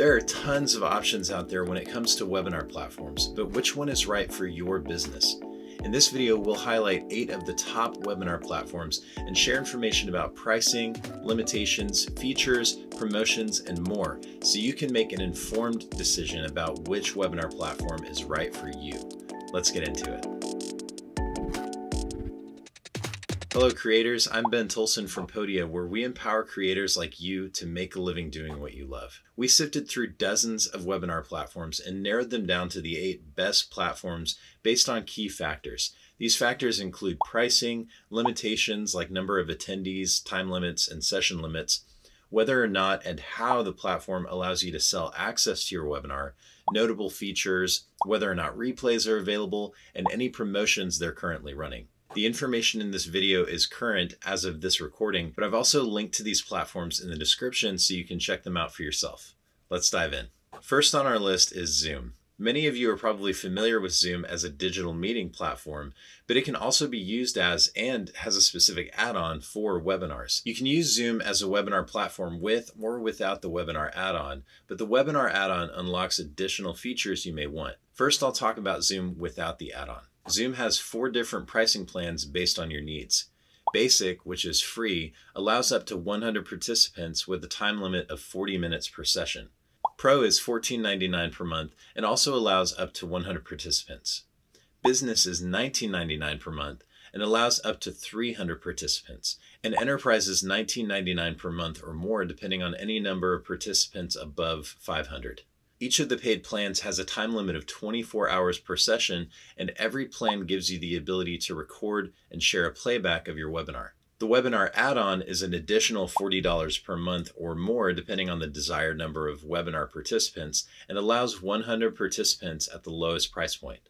There are tons of options out there when it comes to webinar platforms, but which one is right for your business? In this video, we'll highlight eight of the top webinar platforms and share information about pricing, limitations, features, promotions, and more so you can make an informed decision about which webinar platform is right for you. Let's get into it. Hello, creators. I'm Ben Tolson from Podia, where we empower creators like you to make a living doing what you love. We sifted through dozens of webinar platforms and narrowed them down to the eight best platforms based on key factors. These factors include pricing, limitations like number of attendees, time limits, and session limits, whether or not and how the platform allows you to sell access to your webinar, notable features, whether or not replays are available, and any promotions they're currently running. The information in this video is current as of this recording, but I've also linked to these platforms in the description so you can check them out for yourself. Let's dive in. First on our list is Zoom. Many of you are probably familiar with Zoom as a digital meeting platform, but it can also be used as and has a specific add-on for webinars. You can use Zoom as a webinar platform with or without the webinar add-on, but the webinar add-on unlocks additional features you may want. First, I'll talk about Zoom without the add-on. Zoom has four different pricing plans based on your needs. Basic, which is free, allows up to 100 participants with a time limit of 40 minutes per session. Pro is $14.99 per month and also allows up to 100 participants. Business is $19.99 per month and allows up to 300 participants. And Enterprise is $19.99 per month or more depending on any number of participants above 500. Each of the paid plans has a time limit of 24 hours per session, and every plan gives you the ability to record and share a playback of your webinar. The webinar add-on is an additional $40 per month or more depending on the desired number of webinar participants and allows 100 participants at the lowest price point.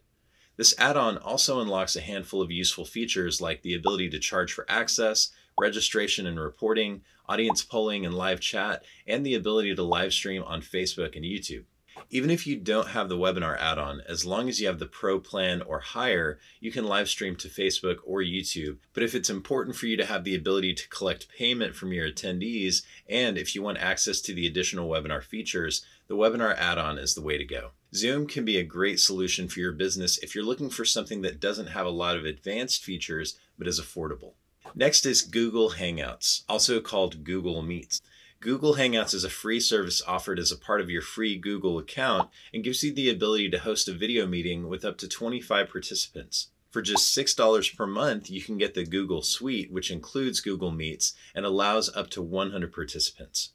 This add-on also unlocks a handful of useful features like the ability to charge for access, registration and reporting, audience polling and live chat, and the ability to live stream on Facebook and YouTube. Even if you don't have the webinar add-on, as long as you have the pro plan or higher, you can live stream to Facebook or YouTube. But if it's important for you to have the ability to collect payment from your attendees, and if you want access to the additional webinar features, the webinar add-on is the way to go. Zoom can be a great solution for your business if you're looking for something that doesn't have a lot of advanced features but is affordable. Next is Google Hangouts, also called Google Meets. Google Hangouts is a free service offered as a part of your free Google account and gives you the ability to host a video meeting with up to 25 participants. For just $6 per month, you can get the Google Suite, which includes Google Meets and allows up to 100 participants.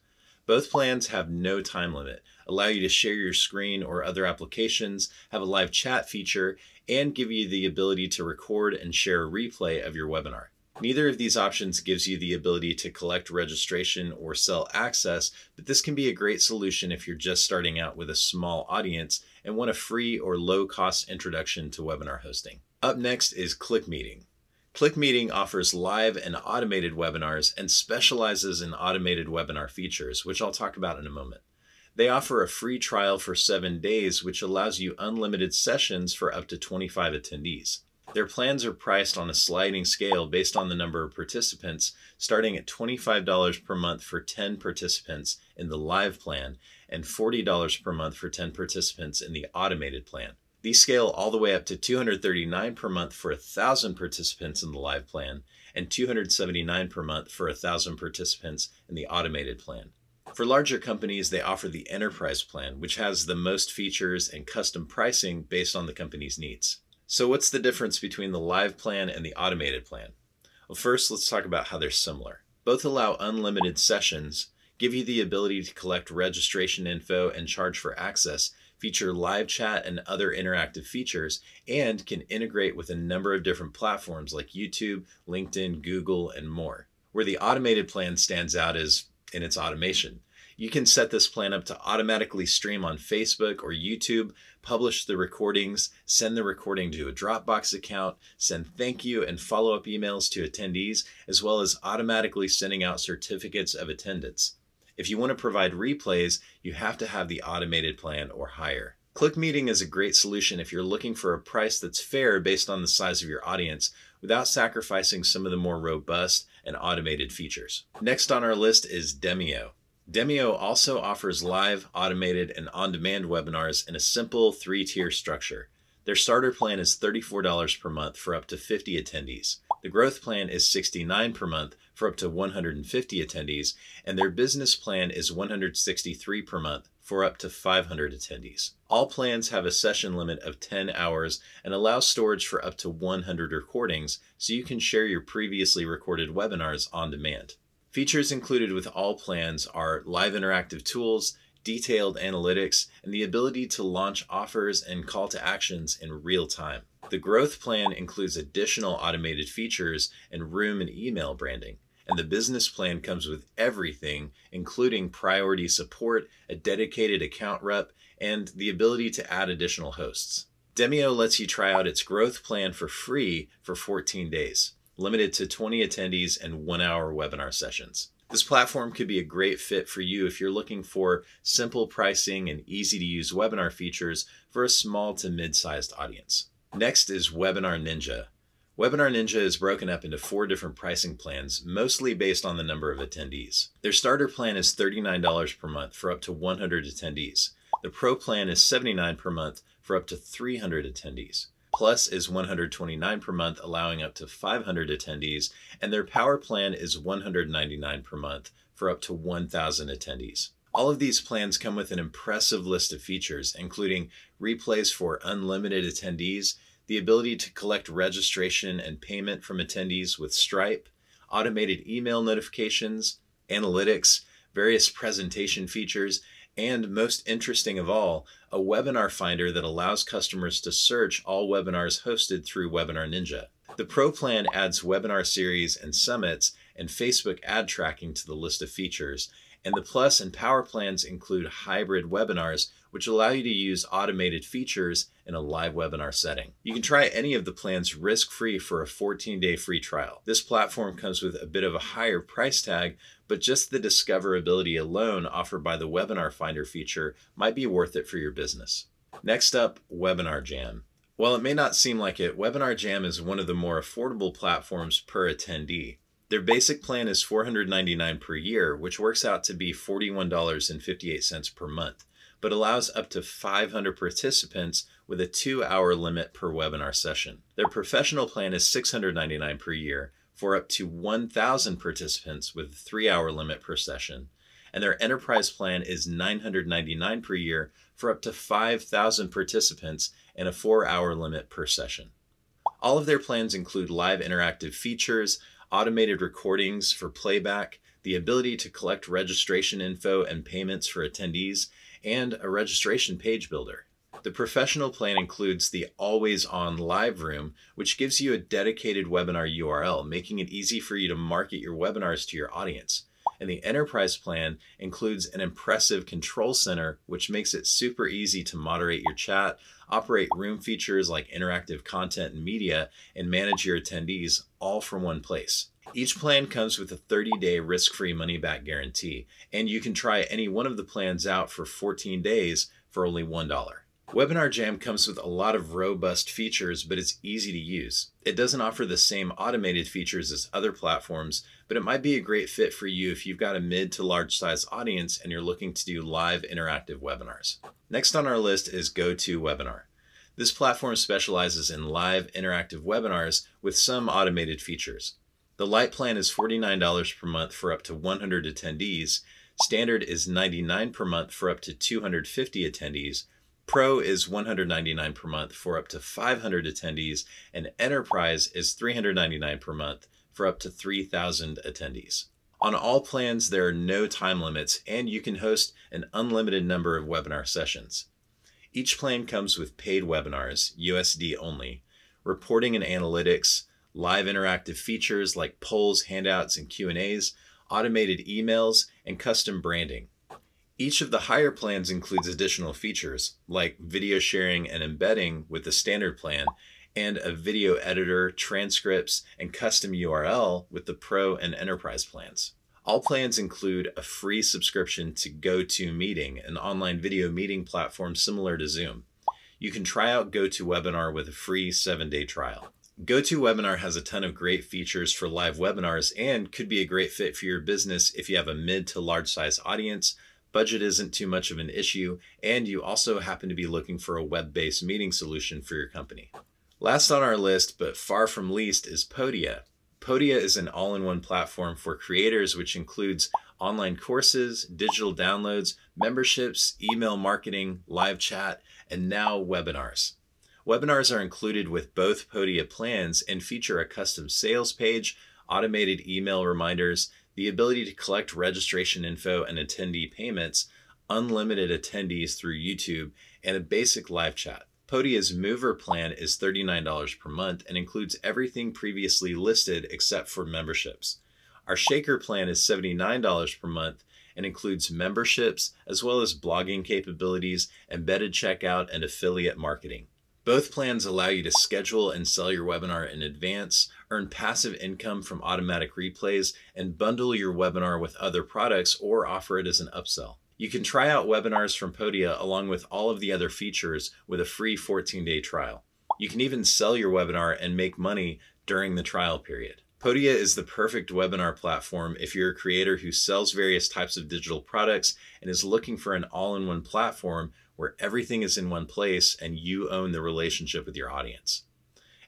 Both plans have no time limit, allow you to share your screen or other applications, have a live chat feature, and give you the ability to record and share a replay of your webinar. Neither of these options gives you the ability to collect registration or sell access, but this can be a great solution if you're just starting out with a small audience and want a free or low cost introduction to webinar hosting. Up next is ClickMeeting. ClickMeeting offers live and automated webinars and specializes in automated webinar features, which I'll talk about in a moment. They offer a free trial for seven days, which allows you unlimited sessions for up to 25 attendees. Their plans are priced on a sliding scale based on the number of participants, starting at $25 per month for 10 participants in the live plan and $40 per month for 10 participants in the automated plan. These scale all the way up to $239 per month for 1,000 participants in the live plan and $279 per month for 1,000 participants in the automated plan. For larger companies, they offer the enterprise plan, which has the most features and custom pricing based on the company's needs. So what's the difference between the live plan and the automated plan? Well, first, let's talk about how they're similar. Both allow unlimited sessions, give you the ability to collect registration info and charge for access, feature live chat and other interactive features, and can integrate with a number of different platforms like YouTube, LinkedIn, Google, and more. Where the automated plan stands out is in its automation. You can set this plan up to automatically stream on Facebook or YouTube, publish the recordings, send the recording to a Dropbox account, send thank you and follow up emails to attendees, as well as automatically sending out certificates of attendance. If you want to provide replays, you have to have the automated plan or higher. ClickMeeting is a great solution if you're looking for a price that's fair based on the size of your audience without sacrificing some of the more robust and automated features. Next on our list is Demio. Demio also offers live, automated, and on demand webinars in a simple three tier structure. Their starter plan is $34 per month for up to 50 attendees. The growth plan is $69 per month for up to 150 attendees, and their business plan is $163 per month for up to 500 attendees. All plans have a session limit of 10 hours and allow storage for up to 100 recordings so you can share your previously recorded webinars on demand. Features included with all plans are live interactive tools, detailed analytics, and the ability to launch offers and call to actions in real time. The growth plan includes additional automated features and room and email branding. And the business plan comes with everything, including priority support, a dedicated account rep, and the ability to add additional hosts. Demio lets you try out its growth plan for free for 14 days limited to 20 attendees and one hour webinar sessions. This platform could be a great fit for you if you're looking for simple pricing and easy to use webinar features for a small to mid sized audience. Next is Webinar Ninja. Webinar Ninja is broken up into four different pricing plans, mostly based on the number of attendees. Their starter plan is $39 per month for up to 100 attendees. The Pro plan is $79 per month for up to 300 attendees. Plus is 129 per month, allowing up to 500 attendees, and their power plan is 199 per month for up to 1,000 attendees. All of these plans come with an impressive list of features, including replays for unlimited attendees, the ability to collect registration and payment from attendees with Stripe, automated email notifications, analytics, various presentation features, and most interesting of all, a webinar finder that allows customers to search all webinars hosted through Webinar Ninja. The Pro plan adds webinar series and summits and Facebook ad tracking to the list of features, and the Plus and Power plans include hybrid webinars, which allow you to use automated features in a live webinar setting. You can try any of the plans risk free for a 14 day free trial. This platform comes with a bit of a higher price tag, but just the discoverability alone offered by the Webinar Finder feature might be worth it for your business. Next up, Webinar Jam. While it may not seem like it, Webinar Jam is one of the more affordable platforms per attendee. Their basic plan is $499 per year, which works out to be $41.58 per month, but allows up to 500 participants with a two hour limit per webinar session. Their professional plan is $699 per year for up to 1,000 participants with a three hour limit per session. And their enterprise plan is $999 per year for up to 5,000 participants and a four hour limit per session. All of their plans include live interactive features, automated recordings for playback, the ability to collect registration info and payments for attendees, and a registration page builder. The professional plan includes the always on live room, which gives you a dedicated webinar URL, making it easy for you to market your webinars to your audience. And the enterprise plan includes an impressive control center, which makes it super easy to moderate your chat, operate room features like interactive content and media, and manage your attendees all from one place. Each plan comes with a 30 day risk free money back guarantee, and you can try any one of the plans out for 14 days for only $1. Webinar Jam comes with a lot of robust features, but it's easy to use. It doesn't offer the same automated features as other platforms, but it might be a great fit for you if you've got a mid to large size audience and you're looking to do live interactive webinars. Next on our list is GoToWebinar. This platform specializes in live interactive webinars with some automated features. The light plan is $49 per month for up to 100 attendees. Standard is $99 per month for up to 250 attendees Pro is $199 per month for up to 500 attendees, and Enterprise is $399 per month for up to 3,000 attendees. On all plans, there are no time limits, and you can host an unlimited number of webinar sessions. Each plan comes with paid webinars, USD only, reporting and analytics, live interactive features like polls, handouts, and Q&As, automated emails, and custom branding. Each of the higher plans includes additional features like video sharing and embedding with the standard plan, and a video editor, transcripts, and custom URL with the Pro and Enterprise plans. All plans include a free subscription to GoToMeeting, an online video meeting platform similar to Zoom. You can try out GoToWebinar with a free seven day trial. GoToWebinar has a ton of great features for live webinars and could be a great fit for your business if you have a mid to large size audience, budget isn't too much of an issue, and you also happen to be looking for a web based meeting solution for your company. Last on our list, but far from least, is Podia. Podia is an all in one platform for creators, which includes online courses, digital downloads, memberships, email marketing, live chat, and now webinars. Webinars are included with both Podia plans and feature a custom sales page, automated email reminders, the ability to collect registration info and attendee payments, unlimited attendees through YouTube, and a basic live chat. Podia's Mover plan is $39 per month and includes everything previously listed except for memberships. Our Shaker plan is $79 per month and includes memberships as well as blogging capabilities, embedded checkout, and affiliate marketing. Both plans allow you to schedule and sell your webinar in advance, earn passive income from automatic replays, and bundle your webinar with other products or offer it as an upsell. You can try out webinars from Podia along with all of the other features with a free 14 day trial. You can even sell your webinar and make money during the trial period. Podia is the perfect webinar platform if you're a creator who sells various types of digital products and is looking for an all in one platform where everything is in one place and you own the relationship with your audience.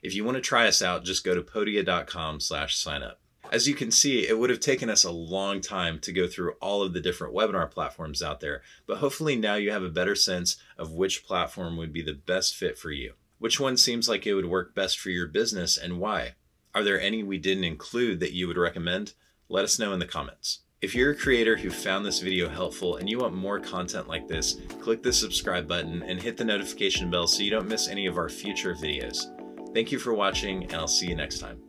If you want to try us out, just go to podia.com slash sign up. As you can see, it would have taken us a long time to go through all of the different webinar platforms out there, but hopefully now you have a better sense of which platform would be the best fit for you. Which one seems like it would work best for your business and why? Are there any we didn't include that you would recommend? Let us know in the comments. If you're a creator who found this video helpful and you want more content like this, click the subscribe button and hit the notification bell so you don't miss any of our future videos. Thank you for watching and I'll see you next time.